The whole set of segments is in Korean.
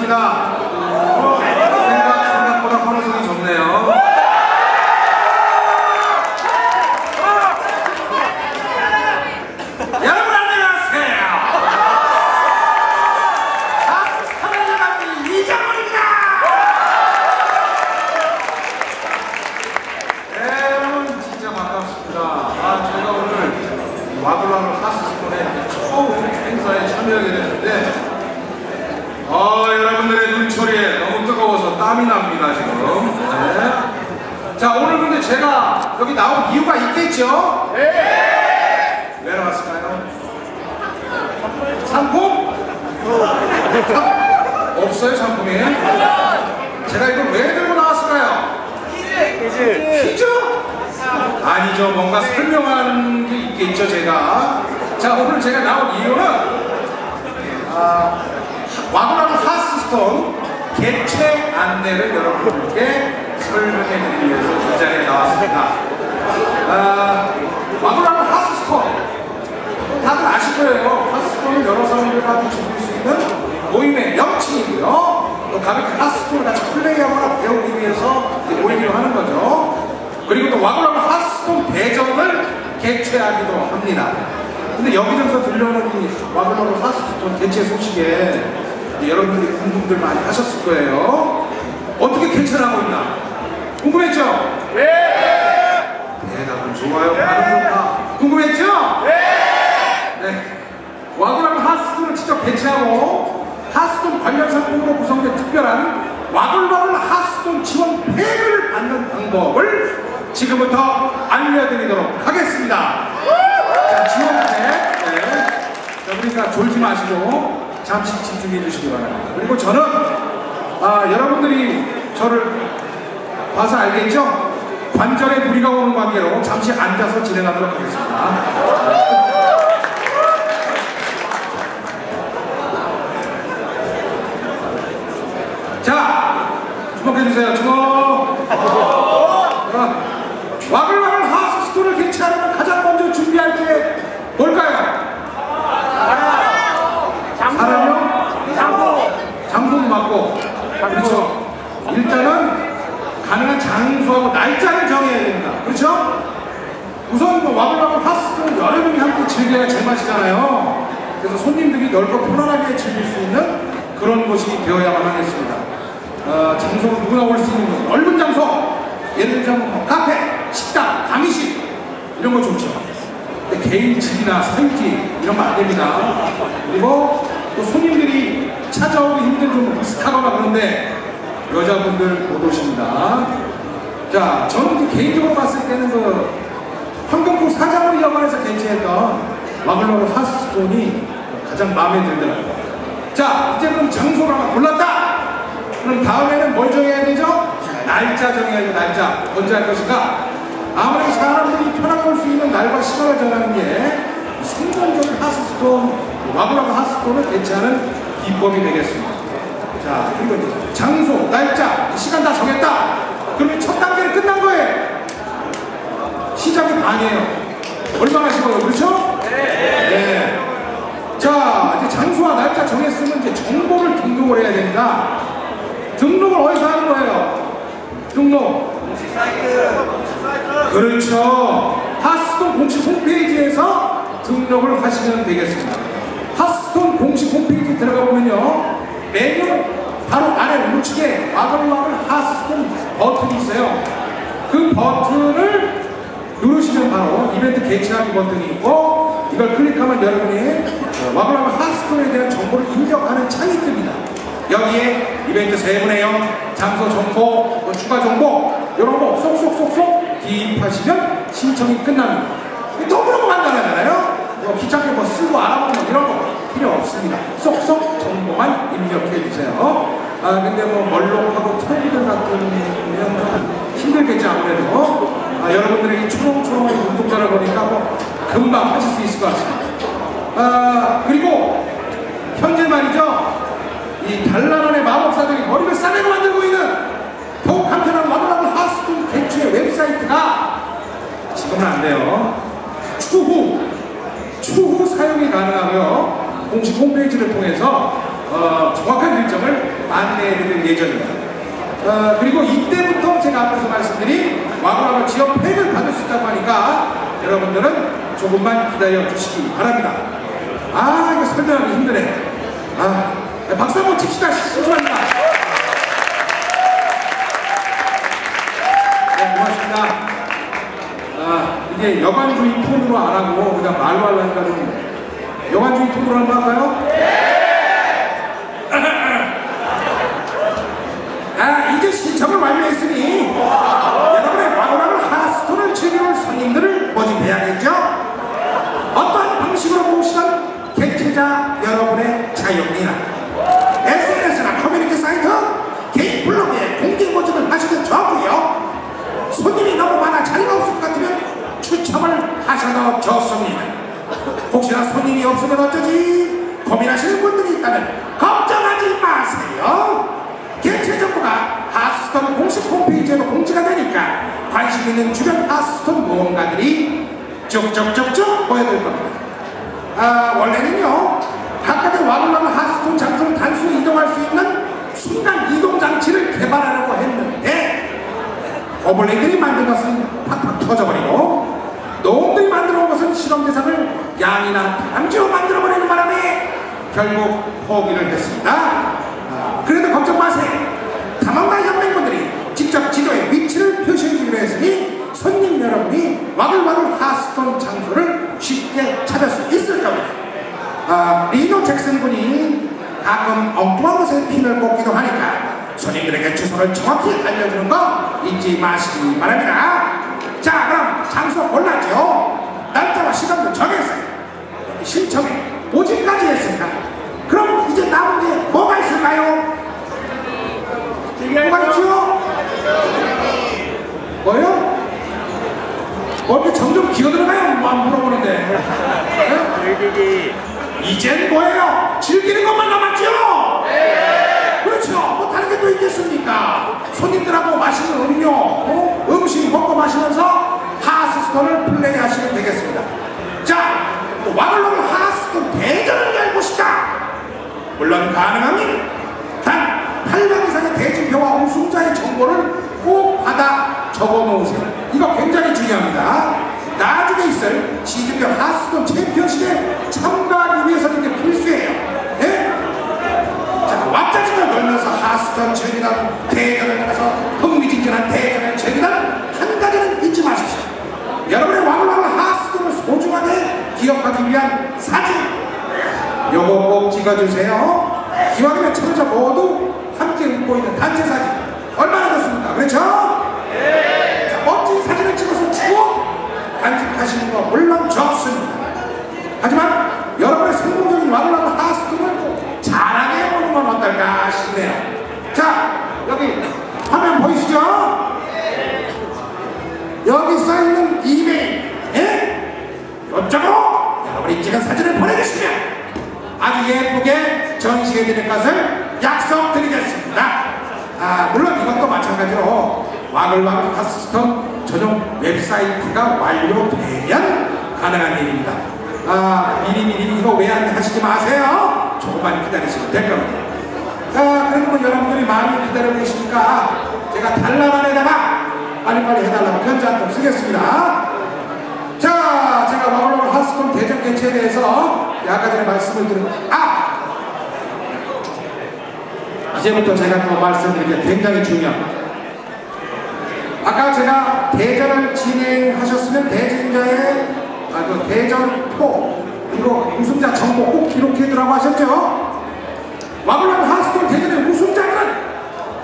반갑습니다. 생각, 생각보다 환호성이 좋네요. 여러분 안녕하세요. 아스스타의 감독 이정원입니다. 네, 여러분 진짜 반갑습니다. 아, 제가 오늘 와글와글 하스스톤의 처음 행사에 참여하게 됐는데 어, 여러분들의 눈초리에 너무 뜨거워서 땀이 납니다, 지금. 네. 자, 오늘 근데 제가 여기 나온 이유가 있겠죠? 네! 왜 나왔을까요? 상품? 상- 없어요, 상품이? 제가 이걸 왜 들고 나왔을까요? 퀴즈? 아니죠. 뭔가 설명하는 게 있겠죠, 제가. 자, 오늘 제가 나온 이유는 아, 와그라는 하스스톤 개최 안내를 여러분들께 설명해 드리기 위해서 이 자리에 나왔습니다. 아, 와그라는 하스스톤 다들 아실 거예요. 하스스톤은 여러 사람들과 즐길 수 있는 모임의 명칭이고요. 또 가볍게 하스스톤을 같이 플레이하거나 배우기 위해서 모이기로 하는 거죠. 그리고 또 와그라는 하스스톤 대전을 개최하기도 합니다. 근데 여기저기서 들려오는 이 와글와글 하스스톤 개최 소식에 여러분들이 궁금들 많이 하셨을 거예요. 어떻게 개최를 하고 있나? 궁금했죠? 네! 좋아요. 좋다. 궁금했죠? 네. 와글와글 하스톤을 직접 개최하고 하스톤 관련 상품으로 구성된 특별한 와글와글 하스톤 지원 팩을 받는 방법을 지금부터 알려드리도록 하겠습니다. 자, 지원 팩. 네. 자, 그러니까 졸지 마시고 잠시 집중해 주시기 바랍니다. 그리고 저는 아, 여러분들이 저를 봐서 알겠죠? 관절에 무리가 오는 관계로 잠시 앉아서 진행하도록 하겠습니다. 자, 주목해주세요. 주목. 자, 와글와글 하스스톤을 개최하려면 가장 먼저 준비할 게 뭘까요? 사람요? 장소는 맞고. 그렇죠. 장소하고 날짜를 정해야 됩니다. 그렇죠? 우선 뭐 와글와글 하스스톤은 여러 명이 함께 즐겨야 제맛이잖아요. 그래서 손님들이 넓고 편안하게 즐길 수 있는 그런 곳이 되어야만 하겠습니다. 어, 장소는 누구나 올 수 있는 넓은 장소. 예를 들자면 뭐 카페, 식당, 강의실 이런 거 좋죠. 근데 개인 집이나 사유지 이런 거 안 됩니다. 그리고 또 손님들이 찾아오기 힘든 좀 으슥하거나 그런데 여자분들 못 오십니다. 자, 저는 그 개인적으로 봤을 때는 그 환경부 사장으로 여관에서 개최했던 와글와글 하스톤이 가장 마음에 들더라고요. 자, 이제 그럼 장소를 하나 골랐다! 그럼 다음에는 뭘 정해야 되죠? 자, 날짜 정해야죠, 날짜. 언제 할 것인가? 아무래도 사람들이 편하게 올 수 있는 날과 시간을 정하는 게 성공적인 하스톤, 와글와글 하스톤을 개최하는 비법이 되겠습니다. 자, 그리고 이제 장소, 날짜, 시간 다 정했다! 그러면 첫 단계는 끝난 거예요. 시작이 반이에요. 얼마나 쉬워요, 그렇죠? 네. 자, 이제 장소와 날짜 정했으면 이제 정보를 등록을 해야 됩니다. 등록을 어디서 하는 거예요? 등록. 그렇죠. 하스톤 공식 홈페이지에서 등록을 하시면 되겠습니다. 하스톤 공식 홈페이지 들어가 보면요. 메뉴 바로 아래 우측에 와글와글 하스톤 버튼이 있어요. 그 버튼을 누르시면 바로 이벤트 개최하기 버튼이 있고 이걸 클릭하면 여러분이 와글와글 하스톤에 대한 정보를 입력하는 창이 뜹니다. 여기에 이벤트 세분의요 장소 정보, 또 추가 정보 이런 거 쏙쏙쏙쏙 기입하시면 신청이 끝납니다. 너무너무 간단하잖아요. 뭐 귀찮게 뭐 쓰고 알아보는 이런 거 필요 없습니다. 쏙쏙 정보만 입력해 주세요. 아 근데 뭐 멀록하고 트러블들 같은 힘들겠죠 아무래도 아, 여러분들에게 초롱초롱한 눈동자를 보니까 뭐 금방 하실 수 있을 것 같습니다. 아 그리고 현재 말이죠 이 단란한의 마법사들이 머리를 싸매고 만들고 있는 더욱 간편한 와글와글 하스톤 개최 웹사이트가 지금은 안 돼요. 추후 추후 사용이 가능하며 공식 홈페이지를 통해서 어, 정확한 일정을 안내해드릴 예정입니다. 어, 그리고 이때부터 제가 앞에서 말씀드린 와구와구 지원 팩을 받을 수 있다고 하니까 여러분들은 조금만 기다려 주시기 바랍니다. 아 이거 설명하기 힘드네. 아 박수 한번 칩시다. 심심합니다. 네 고맙습니다. 아 이게 여관주의 톤으로 안 하고 그냥 말로 하려니까 좀 여관주의 톤으로 한번 할까요? 아, 이제 신청을 완료했으니 손님들을 모집해야겠죠? 어떤 방식으로 모시던 개최자 여러분의 자유입니다. SNS나 커뮤니티 사이트, 개인 블로그에 공개 모집을 하시면 좋고요. 손님이 너무 많아 자리가 없을 것 같으면 추첨을 하셔도 좋습니다. 혹시나 손님이 없으면 어쩌지 고민하시는 분들이 있다면 걱정하지 마세요. 개최 정보가 하스톤 공식 홈페이지에도 공지가 되니까 관심 있는 주변 하스톤 모험가들이 쭉쭉쭉쭉 모여들 겁니다. 아, 원래는요, 각각의 와글와글 하스톤 장소를 단순히 이동할 수 있는 순간 이동 장치를 개발하려고 했는데, 고블린들이 만든 것은 팍팍 터져버리고, 놈들이 만들어 온 것은 실험 대상을 양이나 다람쥐로 만들어버리는 바람에 결국 포기를 했습니다. 하스톤 장소를 쉽게 찾을 수 있을 겁니다. 아, 리노 잭슨 군이 가끔 엉뚱한 곳에 핀을 꽂기도 하니까 손님들에게 주소를 정확히 알려주는 거 잊지 마시기 바랍니다. 자, 그럼 장소 골랐죠? 날짜와 시간도 정했어요. 신청에 모집까지 했습니다. 그럼 이제 남은 게 뭐가 있을까요? 뭐가 있죠? 뭐요? 뭐 이렇게 점점 기어들어가요? 뭐안 물어보는데. 네? 즐기기 이젠 뭐예요? 즐기는 것만 남았죠? 있을 시즌별 하스톤 챔피언십에 참가하기 위해서는 이게 필수예요. 예? 자, 왁자지껄 놀면서 하스톤 즐기던 대전을 나가서 흥미진진한 대전을 즐기던 한 가지는 잊지 마십시오. 여러분의 와글와글 하스톤을 소중하게 기억하기 위한 사진 요거 꼭 찍어주세요. 기왕이면 참여자 모두 함께 웃고 있는 단체 사진 얼마나 좋습니까? 그렇죠? 간직하시는 거 물론 좋습니다. 하지만 여러분의 성공적인 와글와글 하스톤을 또 자랑해 보는 건 어떨까 싶네요. 자, 여기 화면 보이시죠? 여기 써있는 이메일, 예? 이쪽으로 여러분이 찍은 사진을 보내주시면 아주 예쁘게 전시해드릴 것을 약속드리겠습니다. 아, 물론 이것도 마찬가지로 와글와글 카스스톤 전용 웹사이트가 완료되면 가능한 일입니다. 아, 미리미리 이거 왜 안 하시지 마세요. 조금만 기다리시면 될 겁니다. 자, 그러면 여러분들이 많이 기다리고 계시니까 제가 달라란에다가 빨리빨리 해달라고 편지 한 통 쓰겠습니다. 자, 제가 와글와글 하스톤 대전 개최에 대해서 아까 전에 말씀을 드린, 아! 이제부터 제가 또 말씀드린 게 굉장히 중요합니다. 아까 제가 대전을 진행하셨으면 대진자의 아, 그 대전포 그리고 우승자 정보 꼭 기록해두라고 하셨죠? 와글와글 하스톤 대전의 우승자는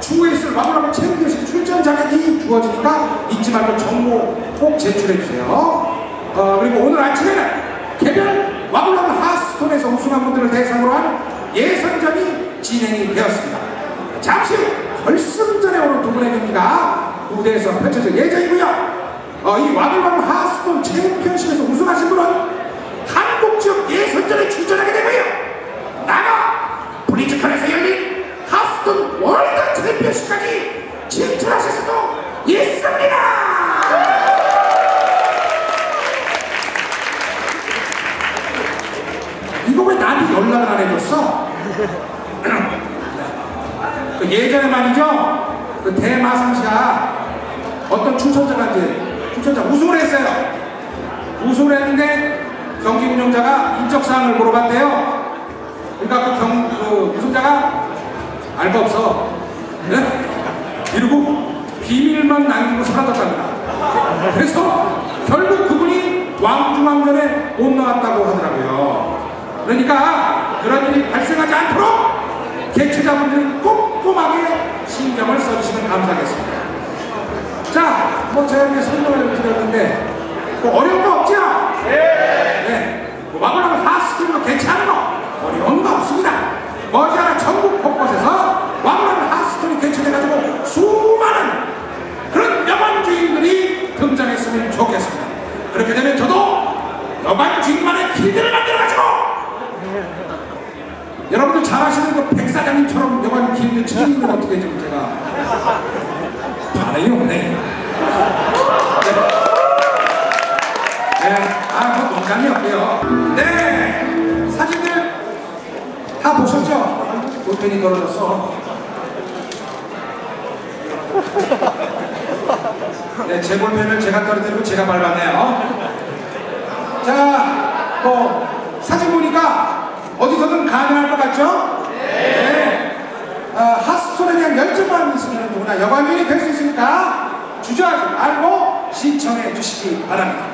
추후에 있을 와글와글 챔피언십 출전 자격이 주어지니까 잊지 말고 정보 꼭 제출해주세요. 어, 그리고 오늘 아침에는 개별 와글와글 하스톤에서 우승한 분들을 대상으로 한 예선전이 진행이 되었습니다. 잠시 후 결승전에 오는 두 분의 경기가 무대에서 펼쳐질 예정이고요. 어, 이 와글와글 하스톤 챔피언십에서 우승하신 분은 한국 지역 예선전에 출전하게 되고요. 나가 브리즈컨에서 열린 하스톤 월드 챔피언십까지 진출하실 수도 있습니다. 이거 왜 나한테 연락을 안 해줬어? 그 예전에 말이죠. 그 대마상시가 이제 춘천자 우승을 했어요. 우승을 했는데 경기 운영자가 인적사항을 물어봤대요. 그러니까 그 경, 그 우승자가 알 거 없어. 네? 이러고 비밀만 남기고 사라졌답니다. 그래서 결국 그분이 왕중왕전에 못 나왔다고 하더라고요. 그러니까 그런 일이 발생하지 않도록 개최자분들이 꼼꼼하게 신경을 써주시면 감사하겠습니다. 자, 뭐 제가 이렇게 설명을 드렸는데 뭐 어려운 거 없죠? 네. 뭐 마블랑 하스팀으로 개최하는 거 어려운 거 없습니다. 머지 않아 전국 곳곳에서 마블랑 하스팀이 개최돼가지고 수많은 그런 여관 주인들이 등장했으면 좋겠습니다. 그렇게 되면 저도 여관 주인만의 길들을 만들어가지고 여러분들 잘 아시는 그 백사장님처럼 여관 길들 책임을 어떻게 좀 제가 반응이 없네. 네, 아, 없고요. 네, 사진들 다 보셨죠? 볼펜이 떨어졌어. 네, 제 볼펜을 제가 떨어뜨리고 제가 밟았네요. 자, 뭐 사진 보니까 어디서든 가능할 것 같죠? 네. 어, 핫스톤에 대한 열정만 있으면 누구나 여관인이 될 수 있으니까 주저하지 말고 신청해 주시기 바랍니다.